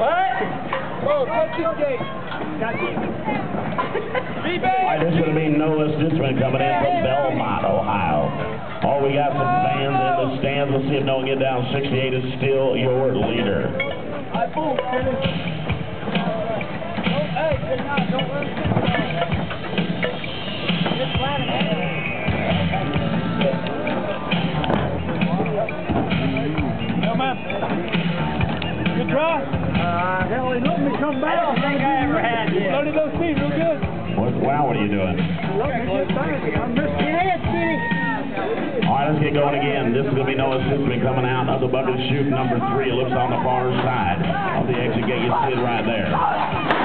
What? Oh, touch this gate. All right, this is going to be Noah Stitzman coming in from Belmont, Ohio. Oh, we got some fans in the stands. Let's see if Noah can get down. 68 is still your leader. I boom, finish. Uh, hell, he let me come back. I don't think I ever had this. Loaded those feet real good. Wow, what are you doing? All right, let's get going again. This is going to be Noah Stitzman coming out of the bucking chute number three. It looks on the far side of the exit gate. You see it right there.